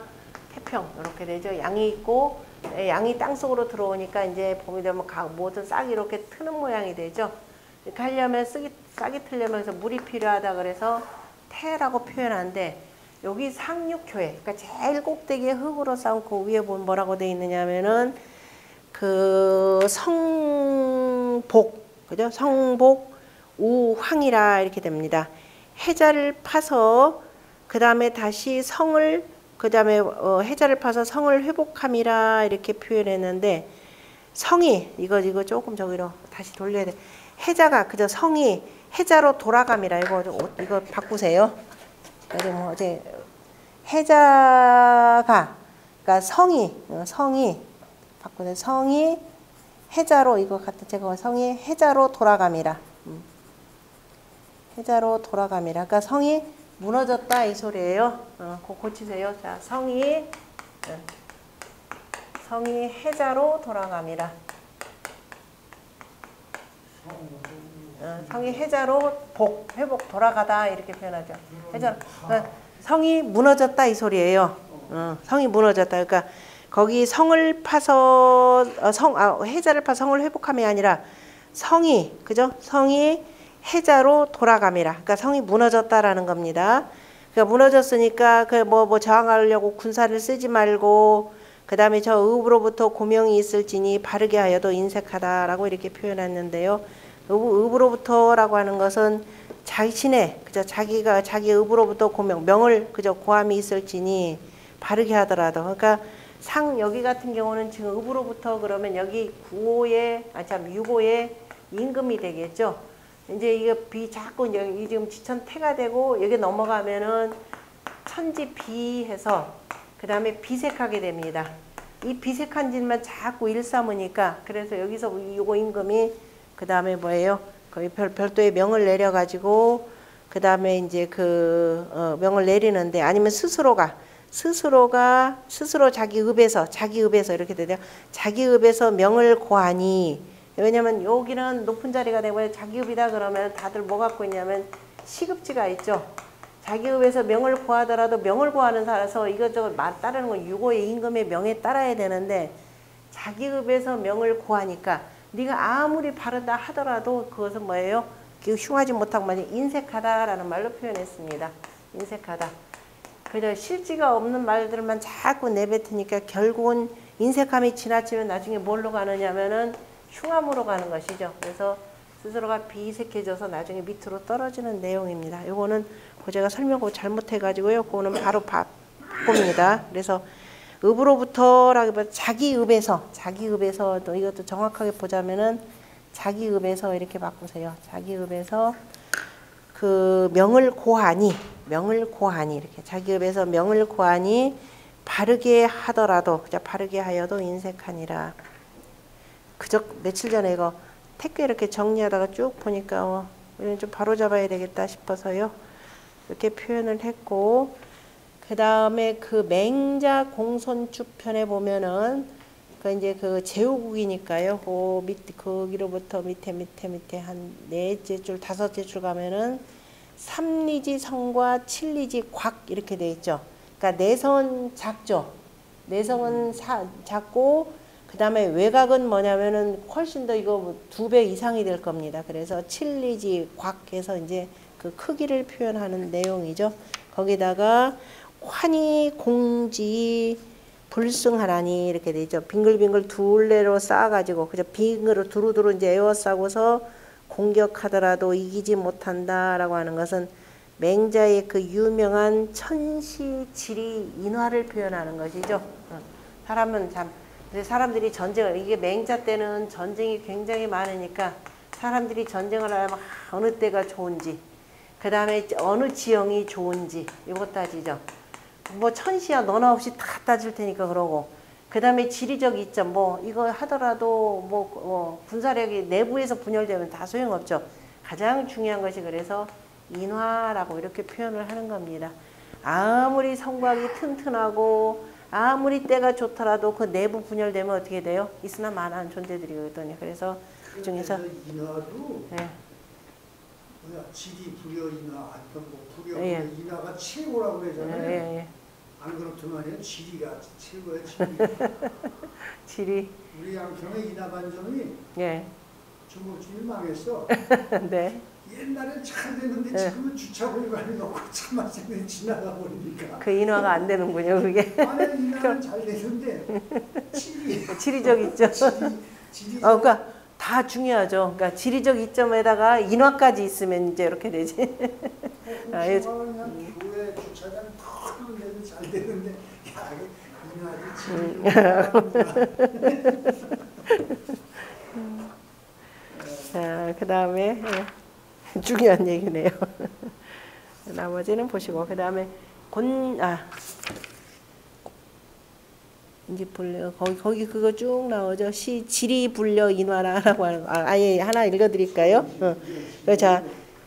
태평 이렇게 되죠. 양이 있고 예, 양이 땅 속으로 들어오니까 이제 봄이 되면 각 모든 싹이 이렇게 트는 모양이 되죠. 이렇게 하려면 싹이, 싹이 틀려면 그래서 물이 필요하다 그래서 태라고 표현하는데 여기 상륙효에 그러니까 제일 꼭대기에 흙으로 쌓은 그 위에 보면 뭐라고 되어 있느냐면은 그 성복 그죠? 성복 우황이라 이렇게 됩니다. 해자를 파서 그 다음에 다시 성을 그 다음에 어, 해자를 파서 성을 회복함이라 이렇게 표현했는데 성이 이거 이거 조금 저기로 다시 돌려야 돼. 해자가 그저 성이 해자로 돌아감이라 이거 이거 바꾸세요. 그래서 뭐 어제 해자가 그러니까 성이 어, 성이 바꾸세 성이 해자로 이거 같은 제가 성이 해자로 돌아감이라. 음. 해자로 돌아감이라. 그러니까 성이 무너졌다 이 소리예요. 어, 고치세요. 자, 성이 네. 성이 해자로 돌아갑니다. 어, 성이 해자로 복 회복 돌아가다 이렇게 표현하죠. 해자 어, 성이 무너졌다 이 소리예요. 어, 성이 무너졌다. 그러니까 거기 성을 파서 어, 성 아, 해자를 파 성을 회복함이 아니라 성이 그죠? 성이 해자로 돌아감이라. 그러니까 성이 무너졌다라는 겁니다. 그러니까 무너졌으니까 그뭐뭐 저항하려고 군사를 쓰지 말고 그 다음에 저 읍으로부터 고명이 있을지니 바르게 하여도 인색하다라고 이렇게 표현했는데요. 읍, 읍으로부터라고 하는 것은 자신의 그저 자기가 자기 읍으로부터 고명 명을 그저 고함이 있을지니 바르게 하더라도 그러니까 상 여기 같은 경우는 지금 읍으로부터 그러면 여기 9호에 아참 6호에 임금이 되겠죠. 이제 이게 비 자꾸 이 지금 지천 태가 되고 여기 넘어가면은 천지 비 해서 그 다음에 비색하게 됩니다. 이 비색한 짓만 자꾸 일삼으니까 그래서 여기서 요거 임금이 그 다음에 뭐예요? 거의 별, 별도의 명을 내려가지고 그 다음에 이제 그 어, 명을 내리는데 아니면 스스로가 스스로가 스스로 자기 읍에서 자기 읍에서 이렇게 되죠. 자기 읍에서 명을 고하니 왜냐면 여기는 높은 자리가 되고 자기 읍이다 그러면 다들 뭐 갖고 있냐면 시급지가 있죠. 자기 읍에서 명을 구하더라도 명을 구하는 사람서 이것저것 말 따르는 건 유고의 임금의 명에 따라야 되는데 자기 읍에서 명을 구하니까 네가 아무리 바르다 하더라도 그것은 뭐예요? 그 흉하지 못하고 만약 인색하다라는 말로 표현했습니다. 인색하다. 그저 실지가 없는 말들만 자꾸 내뱉으니까 결국은 인색함이 지나치면 나중에 뭘로 가느냐면은 흉함으로 가는 것이죠. 그래서 스스로가 비색해져서 나중에 밑으로 떨어지는 내용입니다. 요거는 그 제가 설명을 잘못해가지고요. 그거는 바로 바꿉니다. 그래서 읍으로부터라기보다 자기 읍에서 자기 읍에서 또 이것도 정확하게 보자면은 자기 읍에서 이렇게 바꾸세요. 자기 읍에서 그 명을 고하니 명을 고하니 이렇게 자기 읍에서 명을 고하니 바르게 하더라도 바르게 하여도 인색하니라. 그저 며칠 전에 이거 택배 이렇게 정리하다가 쭉 보니까 어, 이건 좀 바로 잡아야 되겠다 싶어서요. 이렇게 표현을 했고 그 다음에 그 맹자 공손축 편에 보면은 그 이제 그 제후국이니까요. 그 밑, 거기로부터 밑에 밑에 밑에 한 넷째 줄 다섯째 줄 가면은 삼리지 성과 칠리지 곽 이렇게 돼 있죠. 그러니까 내성은 작죠. 내성은 사, 작고 그 다음에 외곽은 뭐냐면은 훨씬 더 이거 두 배 이상이 될 겁니다. 그래서 칠리지 곽 해서 이제 그 크기를 표현하는 내용이죠. 거기다가 환희 공지 불승하라니 이렇게 되죠. 빙글빙글 둘레로 쌓아가지고 그저 빙으로 두루두루 이제 에워싸고서 공격하더라도 이기지 못한다라고 하는 것은 맹자의 그 유명한 천시지리 인화를 표현하는 것이죠. 어. 사람은 참 사람들이 전쟁을 이게 맹자 때는 전쟁이 굉장히 많으니까 사람들이 전쟁을 하려면 어느 때가 좋은지 그 다음에 어느 지형이 좋은지 이것 따지죠. 뭐 천시야 너나 없이 다 따질 테니까 그러고 그 다음에 지리적 이점 뭐 이거 하더라도 뭐 어, 군사력이 내부에서 분열되면 다 소용없죠. 가장 중요한 것이 그래서 인화라고 이렇게 표현을 하는 겁니다. 아무리 성곽이 튼튼하고 아무리 때가 좋더라도 그 내부 분열되면 어떻게 돼요? 있으나 마나한 존재들이거든요. 그래서 그 중에서 인화도 네. 뭐야 지리 불여 인화 하여튼 뭐 불여 예. 인화가 최고라고 예, 그러잖아요. 예, 예. 안 그렇더만요. 지리가 최고야 지리. 지리 우리 양평의 인하반점이 예. 중국집이 망했어. 네. 옛날엔 잘 됐는데 네. 지금은 주차 공간이 차만 세면 지나가 버리니까. 그 인화가 안 되는군요. 그게 아니 인하는 잘 되는데 지리. 지리적 이점. 지리. 어, 그러니까 다 중요하죠. 그러니까 지리적 이점에다가 인화까지 있으면 이제 이렇게 되지. 아, 아, 예. 교회 주차장 큰 데는 잘 되는데 야 음. 인하지 지리. 자, 그 다음에 중요한 얘기네요. 나머지는 보시고 그 다음에 곤 아. 이제 불려 거기 거기 그거 쭉 나오죠. 시 지리 불려 인화라라고 하는 거. 아, 아예 하나 읽어드릴까요? 어. 그 자,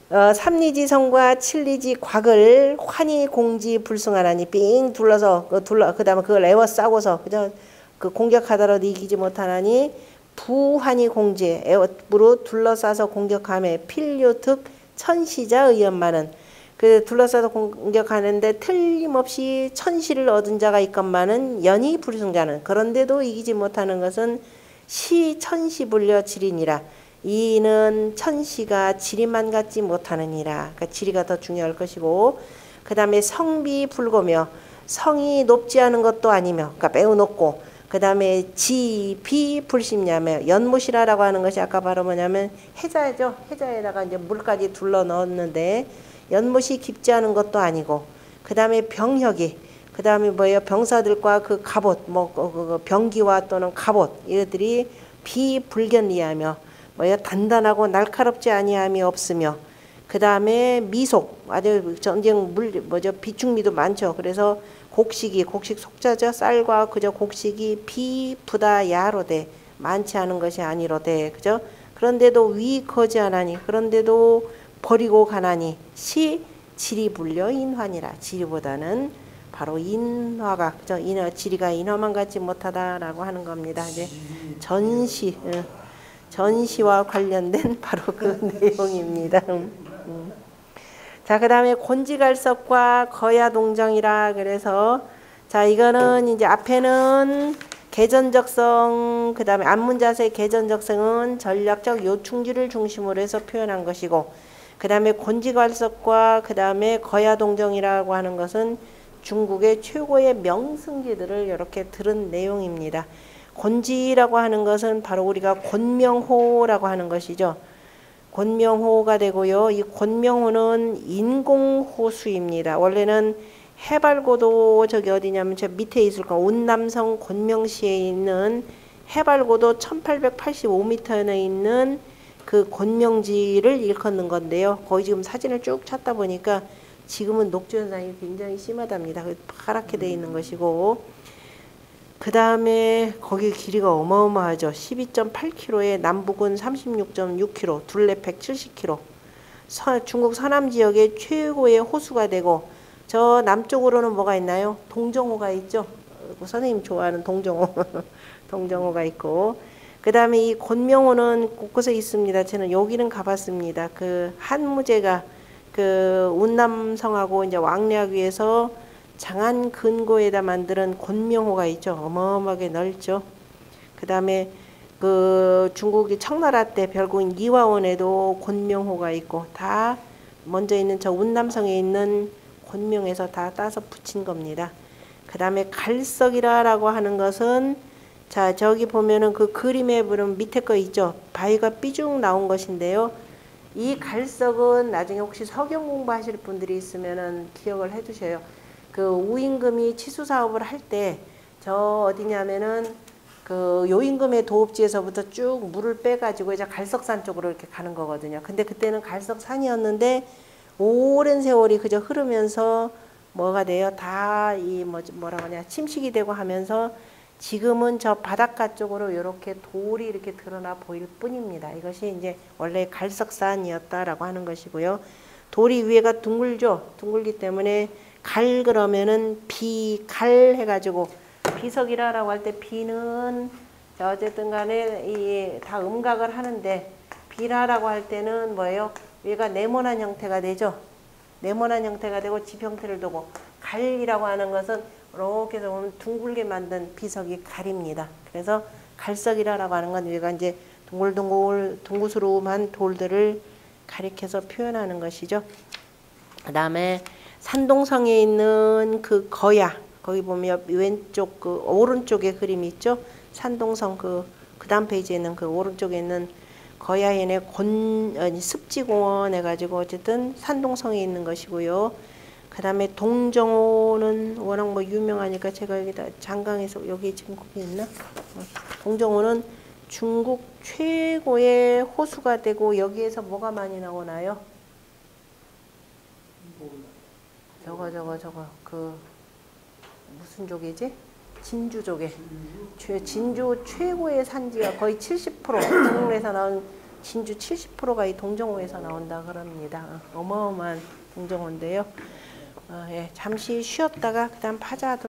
어, 삼리지 성과 칠리지 곽을 환희 공지 불승하라니 삥 둘러서 그 둘러 그다음에 그걸 에워 싸고서 그저 그 공격하더라도 이기지 못하나니 부환희 공지에 에워로 둘러싸서 공격함에 필요특 천시자 의연만은 그 둘러싸서 공격하는데 틀림없이 천시를 얻은 자가 있건만은 연이 불승자는 그런데도 이기지 못하는 것은 시 천시 불려 지리니라 이는 천시가 지리만 갖지 못하느니라. 그러니까 지리가 더 중요할 것이고 그 다음에 성비 불고며 성이 높지 않은 것도 아니며 그러니까 매우 높고 그 다음에 지비 불심냐며 연못이라라고 하는 것이 아까 바로 뭐냐면 해자죠. 해자에다가 이제 물까지 둘러 넣었는데 연못이 깊지 않은 것도 아니고 그 다음에 병혁이 그 다음에 뭐예요? 병사들과 그 갑옷 뭐 그, 그, 그 병기와 또는 갑옷 이들이 비불견리하며 뭐예요? 단단하고 날카롭지 아니함이 없으며 그 다음에 미속 아주 전쟁 물 뭐죠? 비축미도 많죠. 그래서 곡식이 곡식 속자죠. 쌀과 그저 곡식이 비부다 야로되 많지 않은 것이 아니로되 그죠? 그런데도 위 거지 않으니 그런데도 버리고 가나니 시 지리 불려 인환이라. 지리보다는 바로 인화가 그죠? 인화 지리가 인화만 갖지 못하다라고 하는 겁니다. 이제 전시 어, 전시와 관련된 바로 그 내용입니다. 음, 음. 자, 그 다음에 곤지갈석과 거야동정이라 그래서 자, 이거는 이제 앞에는 개전적성 그 다음에 안문자세 개전적성은 전략적 요충지를 중심으로 해서 표현한 것이고 그 다음에 곤지갈석과 그 다음에 거야동정이라고 하는 것은 중국의 최고의 명승지들을 이렇게 들은 내용입니다. 곤지라고 하는 것은 바로 우리가 곤명호라고 하는 것이죠. 곤명호가 되고요. 이 곤명호는 인공호수입니다. 원래는 해발고도 저기 어디냐면 저 밑에 있을 거 운남성 곤명시에 있는 해발고도 1885m에 있는 그 곤명지를 일컫는 건데요. 거기 지금 사진을 쭉 찾다 보니까 지금은 녹조 현상이 굉장히 심하답니다. 그 파랗게 돼 있는 것이고 그 다음에 거기 길이가 어마어마하죠. 12.8km에 남북은 36.6km, 둘레 170km. 서, 중국 서남 지역의 최고의 호수가 되고 저 남쪽으로는 뭐가 있나요? 동정호가 있죠. 그 선생님 좋아하는 동정호, 동정호가 있고 그 다음에 이 곤명호는 곳곳에 있습니다. 저는 여기는 가봤습니다. 그 한무제가 그 운남성하고 이제 왕래하기 위해서 장안 근고에다 만드는 곤명호가 있죠. 어마어마하게 넓죠. 그 다음에 그 중국이 청나라 때 별궁인 이화원에도 곤명호가 있고 다 먼저 있는 저 운남성에 있는 곤명에서 다 따서 붙인 겁니다. 그 다음에 갈석이라라고 하는 것은 자 저기 보면은 그 그림에 보면 밑에 거 있죠. 바위가 삐죽 나온 것인데요. 이 갈석은 나중에 혹시 석영 공부하실 분들이 있으면은 기억을 해두셔요. 그 우임금이 치수 사업을 할 때 저 어디냐면은 그 요임금의 도읍지에서부터 쭉 물을 빼가지고 이제 갈석산 쪽으로 이렇게 가는 거거든요. 근데 그때는 갈석산이었는데 오랜 세월이 그저 흐르면서 뭐가 돼요? 다 이 뭐, 뭐라고 하냐 침식이 되고 하면서 지금은 저 바닷가 쪽으로 이렇게 돌이 이렇게 드러나 보일 뿐입니다. 이것이 이제 원래 갈석산이었다라고 하는 것이고요. 돌이 위에가 둥글죠. 둥글기 때문에 갈 그러면은 비갈 해가지고 비석이라라고 할 때 비는 어쨌든 간에 이 다 음각을 하는데 비라라고 할 때는 뭐예요? 얘가 네모난 형태가 되죠. 네모난 형태가 되고 집 형태를 두고 갈이라고 하는 것은 이렇게 해서 보면 둥글게 만든 비석이 갈입니다. 그래서 갈석이라고 하는 건 우리가 이제 둥글둥글 둥구스름한 돌들을 가리켜서 표현하는 것이죠. 그 다음에 산동성에 있는 그 거야 거기 보면 왼쪽 그 오른쪽에 그림이 있죠. 산동성 그 그다음 페이지에 있는 그 오른쪽에 있는 거야현의 곤 아니 습지공원 해가지고 어쨌든 산동성에 있는 것이고요. 그 다음에 동정호는 워낙 뭐 유명하니까 제가 여기다 장강에서 여기 지금 거기 있나? 어, 동정호는 중국 최고의 호수가 되고 여기에서 뭐가 많이 나오나요? 저거 저거 저거 그 무슨 족이지? 진주 족에 최- 진주 최고의 산지가 거의 70% 중국에서 나온 진주 70%가 이 동정호에서 나온다 그럽니다. 어마어마한 동정호인데요. 어, 예, 잠시 쉬었다가 그다음 파자하도록